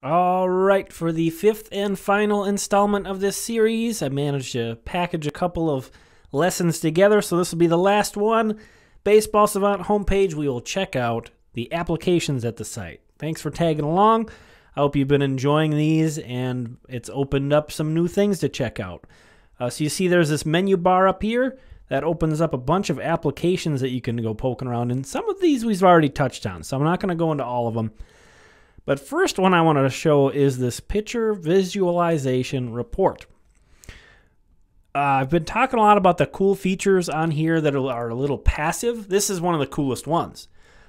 All right, for the fifth and final installment of this series, I managed to package a couple of lessons together, so this will be the last one. Baseball Savant homepage, we will check out the applications at the site. Thanks for tagging along. I hope you've been enjoying these and it's opened up some new things to check out. Uh, so you see there's this menu bar up here that opens up a bunch of applications that you can go poking around in. Some of these we've already touched on, so I'm not going to go into all of them. But first one I wanted to show is this pitcher visualization report. Uh, I've been talking a lot about the cool features on here that are a little passive. This is one of the coolest ones.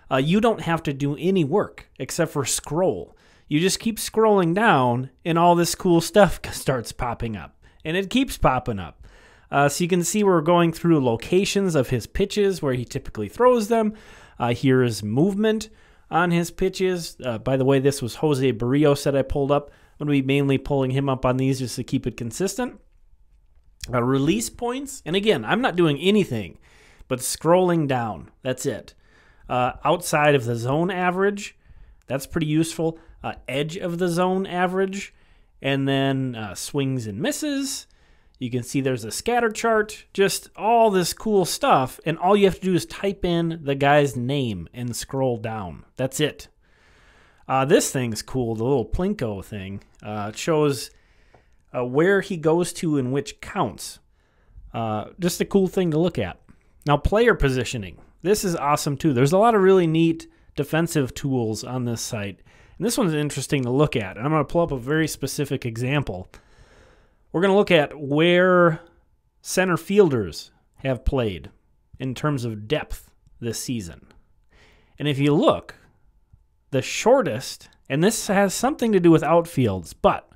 Uh, you don't have to do any work except for scroll. You just keep scrolling down, and all this cool stuff starts popping up. And it keeps popping up. Uh, so you can see we're going through locations of his pitches where he typically throws them. Uh, here is movement on his pitches. Uh, by the way, this was Jose Berrios that I pulled up. I'm going to be mainly pulling him up on these just to keep it consistent. Uh, release points, and again, I'm not doing anything but scrolling down. That's it. Uh, outside of the zone average, that's pretty useful. Uh, edge of the zone average, and then uh, swings and misses. You can see there's a scatter chart, just all this cool stuff. And all you have to do is type in the guy's name and scroll down. That's it. Uh, this thing's cool, the little Plinko thing. Uh, it shows uh, where he goes to and which counts. Uh, just a cool thing to look at. Now, player positioning. This is awesome too. There's a lot of really neat defensive tools on this site. And this one's interesting to look at. And I'm going to pull up a very specific example. We're going to look at where center fielders have played in terms of depth this season. And if you look, the shortest, and this has something to do with outfields, but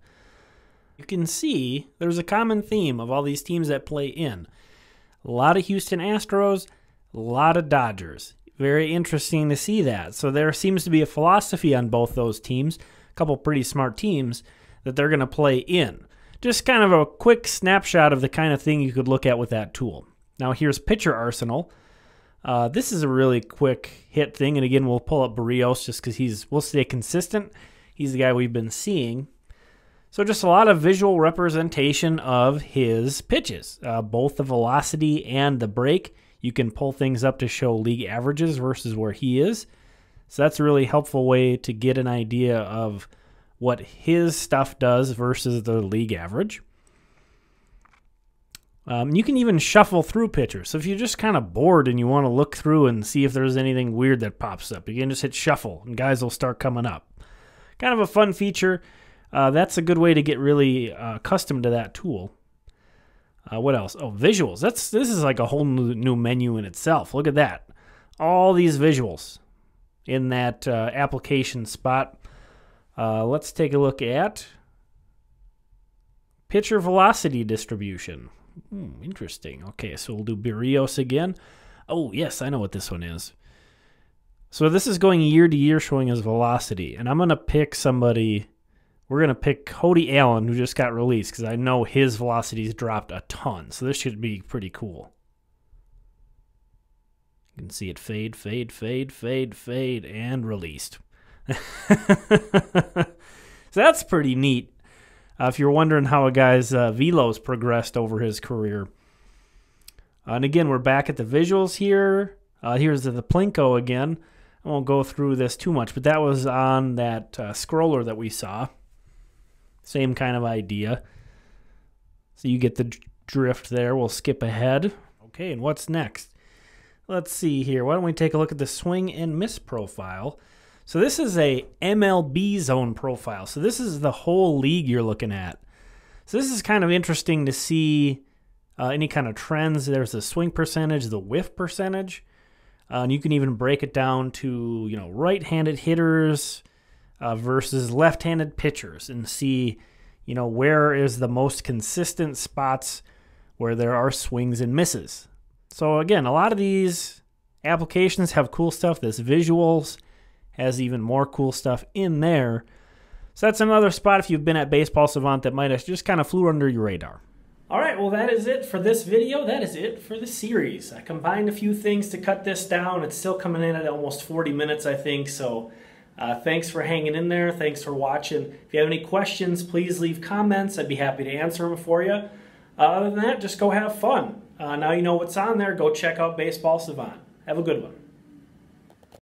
you can see there's a common theme of all these teams that play in. A lot of Houston Astros, a lot of Dodgers. Very interesting to see that. So there seems to be a philosophy on both those teams, a couple pretty smart teams, that they're going to play in. Just kind of a quick snapshot of the kind of thing you could look at with that tool. Now here's Pitcher Arsenal. Uh, this is a really quick hit thing, and again, we'll pull up Berrios just because he's we'll stay consistent. He's the guy we've been seeing. So just a lot of visual representation of his pitches, uh, both the velocity and the break. You can pull things up to show league averages versus where he is. So that's a really helpful way to get an idea of what his stuff does versus the league average. Um, you can even shuffle through pitchers. So if you're just kind of bored and you want to look through and see if there's anything weird that pops up, you can just hit shuffle and guys will start coming up. Kind of a fun feature. Uh, that's a good way to get really uh, accustomed to that tool. Uh, what else? Oh, visuals. That's this is like a whole new, new menu in itself. Look at that. All these visuals in that uh, application spot. Uh, let's take a look at pitcher velocity distribution. Hmm, interesting. Okay, so we'll do Berrios again. Oh, yes, I know what this one is. So this is going year to year showing his velocity. And I'm going to pick somebody. We're going to pick Cody Allen, who just got released, because I know his velocity's dropped a ton. So this should be pretty cool. You can see it fade, fade, fade, fade, fade, and released. so that's pretty neat. Uh, if you're wondering how a guy's uh, velos progressed over his career. Uh, and again, we're back at the visuals here. Uh, here's the, the Plinko again. I won't go through this too much, but that was on that uh, scroller that we saw. Same kind of idea. So you get the drift there. We'll skip ahead. Okay, and what's next? Let's see here. Why don't we take a look at the swing and miss profile? So this is a MLB zone profile. So this is the whole league you're looking at. So this is kind of interesting to see uh, any kind of trends. There's the swing percentage, the whiff percentage, uh, and you can even break it down to you know right-handed hitters uh, versus left-handed pitchers and see you know where is the most consistent spots where there are swings and misses. So again, a lot of these applications have cool stuff. This visuals has even more cool stuff in there. So that's another spot if you've been at Baseball Savant that might have just kind of flew under your radar. All right, well, that is it for this video. That is it for the series. I combined a few things to cut this down. It's still coming in at almost 40 minutes, I think, so Uh, thanks for hanging in there. Thanks for watching. If you have any questions, please leave comments. I'd be happy to answer them for you. Uh, other than that, just go have fun. Uh, now you know what's on there. Go check out Baseball Savant. Have a good one.